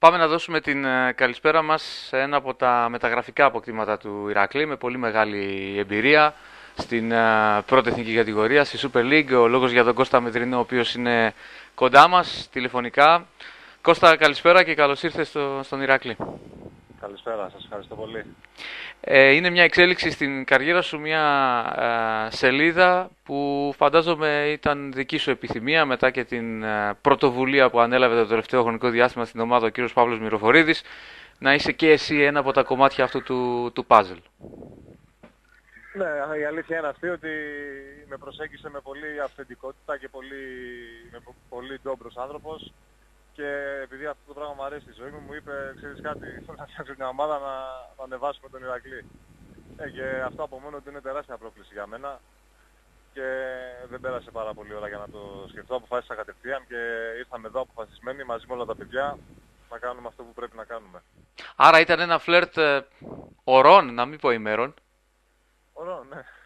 Πάμε να δώσουμε την ε, καλησπέρα μας σε ένα από τα μεταγραφικά αποκτήματα του Ηρακλή με πολύ μεγάλη εμπειρία στην ε, πρώτη εθνική κατηγορία, στη Super League. Ο λόγος για τον Κώστα Μετρινό, ο οποίος είναι κοντά μας τηλεφωνικά. Κώστα, καλησπέρα και καλώς ήρθες στο, στον Ηρακλή. Καλησπέρα, σας ευχαριστώ πολύ. Ε, είναι μια εξέλιξη στην καριέρα σου, μια ε, σελίδα που φαντάζομαι ήταν δική σου επιθυμία μετά και την ε, πρωτοβουλία που ανέλαβε το τελευταίο χρονικό διάστημα στην ομάδα ο κύριος Παύλος Μυροφορίδης να είσαι και εσύ ένα από τα κομμάτια αυτού του, του puzzle. Ναι, η αλήθεια είναι αυτή ότι με προσέγγισε με πολύ αυθεντικότητα και πολύ, με πολύ ντόμπρος άνθρωπος και επειδή αυτό το πράγμα μου αρέσει στη ζωή μου, μου είπε, ξέρεις κάτι, θέλω να φτιάξω μια ομάδα να, να ανεβάσουμε τον Ηρακλή. Ε, και αυτό από μόνο του είναι τεράστια πρόκληση για μένα και δεν πέρασε πάρα πολύ ώρα για να το σκεφτώ. Αποφάσισα κατευθείαν και ήρθαμε εδώ αποφασισμένοι μαζί με όλα τα παιδιά να κάνουμε αυτό που πρέπει να κάνουμε. Άρα ήταν ένα φλερτ ε, ωρών, να μην πω ημέρων. Ωρών, ναι, ωρών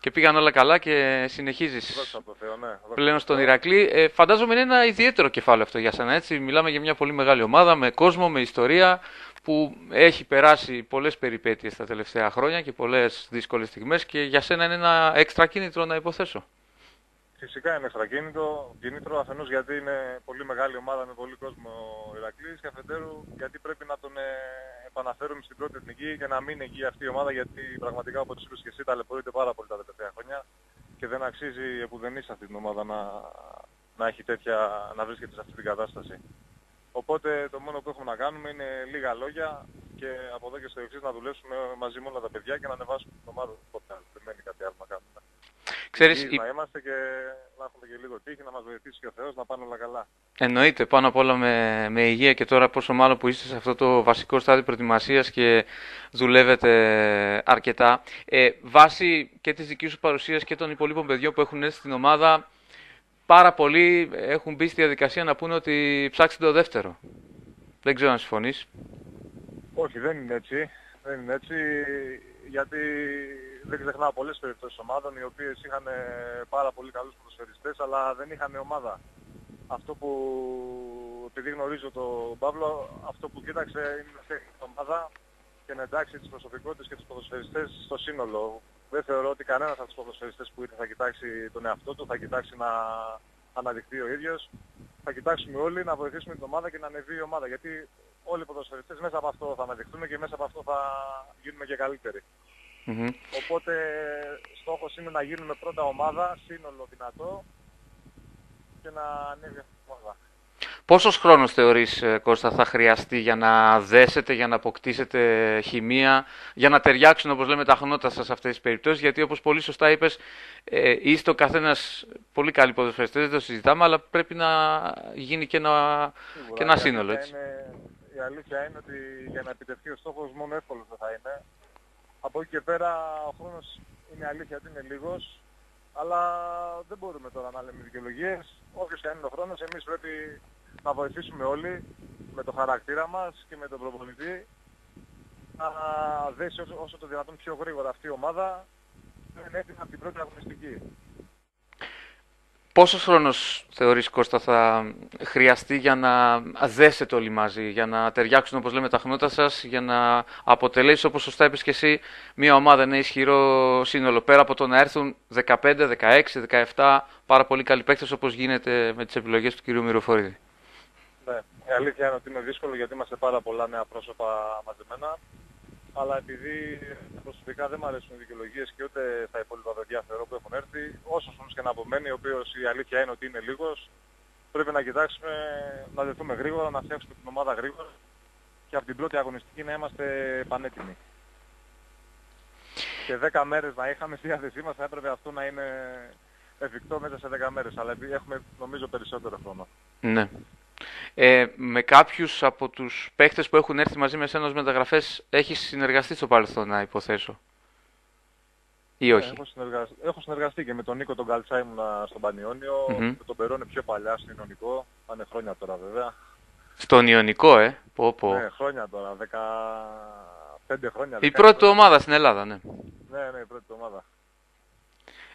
και πήγαν όλα καλά και συνεχίζεις ναι, πλέον στον Ηρακλή. Ε, φαντάζομαι είναι ένα ιδιαίτερο κεφάλαιο αυτό για σένα. Έτσι. Μιλάμε για μια πολύ μεγάλη ομάδα με κόσμο, με ιστορία που έχει περάσει πολλές περιπέτειες τα τελευταία χρόνια και πολλές δύσκολες στιγμές και για σένα είναι ένα έξτρα κίνητρο να υποθέσω. Φυσικά είναι εξτρακίνητο, κίνητρο αφενός γιατί είναι πολύ μεγάλη ομάδα με πολύ κόσμο ο Ηρακλής και αφετέρου γιατί πρέπει να τον ε, επαναφέρουμε στην πρώτη εθνική και να μην εκεί αυτή η ομάδα γιατί πραγματικά όπως είπες και εσύ ταλαιπωρείται πάρα πολύ τα τελευταία χρόνια και δεν αξίζει επουδενής αυτή την ομάδα να, να, έχει τέτοια, να βρίσκεται σε αυτή την κατάσταση. Οπότε το μόνο που έχουμε να κάνουμε είναι λίγα λόγια και από εδώ και στο εξής να δουλέψουμε μαζί με όλα τα παιδιά και να ανεβάσουμε την ομάδα. Οπότε δεν μένει κάτι άλλο να κάνουμε. Ξέρεις, να είμαστε και να έχουμε και λίγο τύχη, να μας βοηθήσει και ο Θεός να πάνε όλα καλά. Εννοείται, πάνω απ' όλα με, με υγεία και τώρα πόσο μάλλον που είστε σε αυτό το βασικό στάδιο προετοιμασίας και δουλεύετε αρκετά. Ε, βάσει και της δικής σου παρουσίας και των υπολείπων παιδιών που έχουν έρθει στην ομάδα, πάρα πολλοί έχουν μπει στη διαδικασία να πούνε ότι ψάξτε το δεύτερο. Δεν ξέρω αν συμφωνείς. Όχι, δεν είναι έτσι. Δεν είναι έτσι γιατί δεν ξεχνάω πολλές περιπτώσεις ομάδων οι οποίες είχαν ε, πάρα πολύ καλούς προσφεριστές αλλά δεν είχαν ομάδα. Αυτό που, επειδή γνωρίζω τον Παύλο, αυτό που κοίταξε είναι να φτιάξει την ομάδα και να εντάξει τις προσωπικότητες και τους ποδοσφαιριστές στο σύνολο. Δεν θεωρώ ότι κανένας από τους ποδοσφαιριστές που ήρθε θα κοιτάξει τον εαυτό του, θα κοιτάξει να αναδειχθεί ο ίδιος. Θα κοιτάξουμε όλοι να βοηθήσουμε την ομάδα και να ανεβεί η ομάδα. Γιατί όλοι οι ποδοσφαιριστές μέσα από αυτό θα αναδειχθούμε και μέσα από αυτό θα γίνουμε και καλύτεροι. Mm-hmm. Οπότε στόχος είναι να γίνουμε πρώτα ομάδα, σύνολο δυνατό και να ανέβει αυτή η ομάδα. Πόσος χρόνος θεωρείς ε, Κώστα θα χρειαστεί για να δέσετε, για να αποκτήσετε χημεία, για να ταιριάξουν όπως λέμε τα χνότα σας σε αυτές τις περιπτώσεις, γιατί όπως πολύ σωστά είπες, ε, είστε ο καθένας πολύ καλή ποδοσφαιριστές, δεν το συζητάμε, αλλά πρέπει να γίνει και ένα, και ένα σύνολο. Έτσι. Είναι, η αλήθεια είναι ότι για να επιτευχθεί ο στόχος μόνο εύκολος δεν θα είναι. Από εκεί και πέρα ο χρόνος είναι αλήθεια ότι είναι λίγος, αλλά δεν μπορούμε τώρα να λέμε δικαιολογίες. Όποιος και αν είναι ο χρόνος, εμείς πρέπει να βοηθήσουμε όλοι με το χαρακτήρα μας και με τον προπονητή να δέσει όσο, όσο το δυνατόν πιο γρήγορα αυτή η ομάδα είναι έτοιμη από την πρώτη αγωνιστική. Πόσος χρόνος θεωρείς Κώστα θα χρειαστεί για να δέσετε όλοι μαζί, για να ταιριάξουν όπως λέμε τα χνότα σας, για να αποτελέσεις όπως σωστά είπες και εσύ μια ομάδα, ένα ισχυρό σύνολο, πέρα από το να έρθουν 15, 16, 17 πάρα πολύ καλοί παίκτες όπως γίνεται με τις επιλογές του κυρίου Μυροφορίδη. Ναι, η αλήθεια είναι ότι είναι δύσκολο γιατί είμαστε πάρα πολλά νέα πρόσωπα μαζεμένα αλλά επειδή προσωπικά δεν μου αρέσουν οι δικαιολογίες και ούτε τα υπόλοιπα παιδιά θεωρώ που έχουν έρθει, όσο όμως και να απομένει, ο οποίος η αλήθεια είναι ότι είναι λίγος, πρέπει να κοιτάξουμε να δεθούμε γρήγορα, να φτιάξουμε την ομάδα γρήγορα και από την πρώτη αγωνιστική να είμαστε πανέτοιμοι. Και 10 μέρες να είχαμε στη διάθεσή μας θα έπρεπε αυτό να είναι εφικτό μέσα σε 10 μέρες, αλλά έχουμε νομίζω περισσότερο χρόνο. Ναι. Ε, με κάποιους από τους παίχτες που έχουν έρθει μαζί με εσένα ως μεταγραφές έχεις συνεργαστεί στο παρελθόν να υποθέσω; Ή ναι, όχι; έχω, συνεργαστεί, έχω συνεργαστεί και με τον Νίκο τον Καλτσά ήμουν στον Πανιόνιο, mm με τον Περόνε πιο παλιά στον Ιωνικό, πάνε χρόνια τώρα βέβαια. Στον Ιωνικό, ε; Πω, πω. Ναι, χρόνια τώρα, 15 χρόνια. Η πρώτη ομάδα στην Ελλάδα, ναι. Ναι, ναι, η πρώτη ομάδα.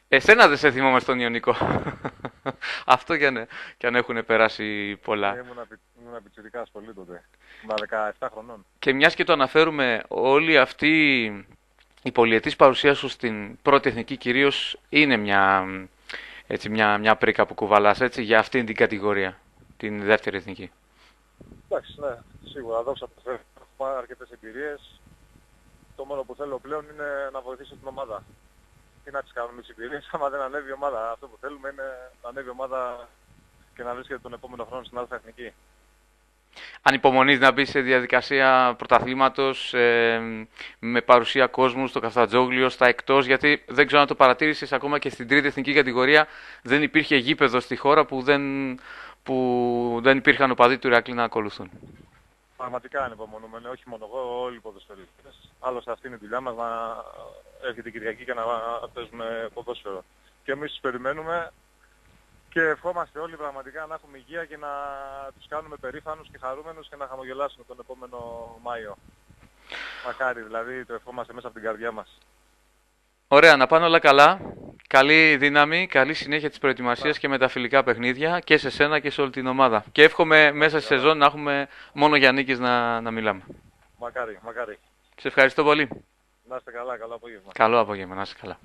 Εσένα δεν σε θυμόμαι στον Ιωνικό. Αυτό και αν, και αν έχουν περάσει πολλά. Ήμουν, ήμουν πιτσιρικάς πολύ τότε. Ήμουν 17 χρονών. Και μιας και το αναφέρουμε, όλη αυτή η πολυετής παρουσία σου στην πρώτη εθνική κυρίως είναι μια, έτσι, μια, μια πρίκα που κουβαλάς έτσι, για αυτήν την κατηγορία, την δεύτερη εθνική. Εντάξει, ναι, σίγουρα δόξα τω Θεώ. Έχω αρκετές εμπειρίες. Το μόνο που θέλω πλέον είναι να βοηθήσω την ομάδα. Τι να τις κάνουμε τις εμπειρίες, άμα δεν ανέβει η ομάδα. Αυτό που θέλουμε είναι να ανέβει η ομάδα και να βρίσκεται τον επόμενο χρόνο στην Αλφα Εθνική. Ανυπομονείς να μπεις σε διαδικασία πρωταθλήματος ε, με παρουσία κόσμου στο Καφτατζόγλιο, στα εκτός, γιατί δεν ξέρω αν το παρατήρησες ακόμα και στην τρίτη εθνική κατηγορία δεν υπήρχε γήπεδος στη χώρα που δεν, που δεν υπήρχαν οπαδοί του Ηρακλή να ακολουθούν. Πραγματικά ανυπομονούμε, ναι, όχι μόνο εγώ, όλοι οι ποδοσφαιριστές. Άλλωστε αυτή είναι η δουλειά μας να έρχεται την Κυριακή και να παίζουμε ποδόσφαιρο. Και εμείς τους περιμένουμε και ευχόμαστε όλοι πραγματικά να έχουμε υγεία και να τους κάνουμε περήφανους και χαρούμενους και να χαμογελάσουμε τον επόμενο Μάιο. Μακάρι δηλαδή, το ευχόμαστε μέσα από την καρδιά μας. Ωραία, να πάνε όλα καλά. Καλή δύναμη, καλή συνέχεια της προετοιμασίας και με τα φιλικά παιχνίδια και σε σένα και σε όλη την ομάδα. Και εύχομαι μέσα στη σεζόν να έχουμε μόνο για νίκης να, να μιλάμε. Μακάρι, μακάρι. Σε ευχαριστώ πολύ. Να είστε καλά, καλό απόγευμα. Καλό απόγευμα, να είστε καλά.